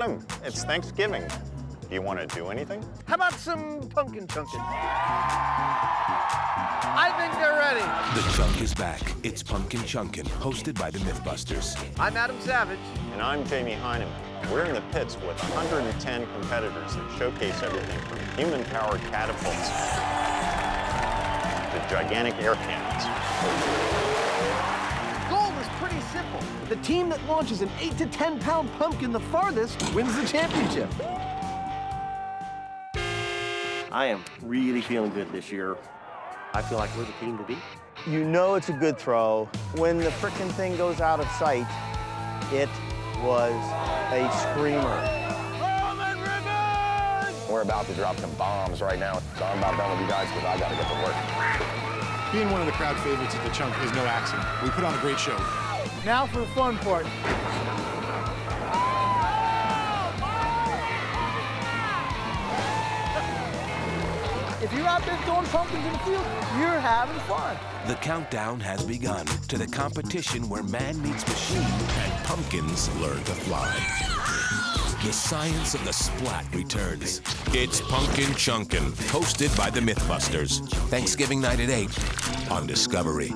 Adam, it's Thanksgiving. Do you want to do anything? How about some pumpkin chunkin'? I think they're ready. The chunk is back. It's Punkin Chunkin', hosted by the Mythbusters. I'm Adam Savage. And I'm Jamie Hyneman. We're in the pits with 110 competitors that showcase everything from human-powered catapults to gigantic air cannons. The team that launches an 8 to 10 pound pumpkin the farthest wins the championship. I am really feeling good this year. I feel like we're the team to beat. You know it's a good throw. When the frickin' thing goes out of sight, it was a screamer. We're about to drop some bombs right now, so I'm about done with you guys because I got to get to work. Being one of the crowd favorites at the Chunk is no accident. We put on a great show. Now for the fun part. If you're out there throwing pumpkins in the field, you're having fun. The countdown has begun to the competition where man meets machine and pumpkins learn to fly. The science of the splat returns. It's Punkin Chunkin', hosted by the Mythbusters. Thanksgiving night at 8 on Discovery.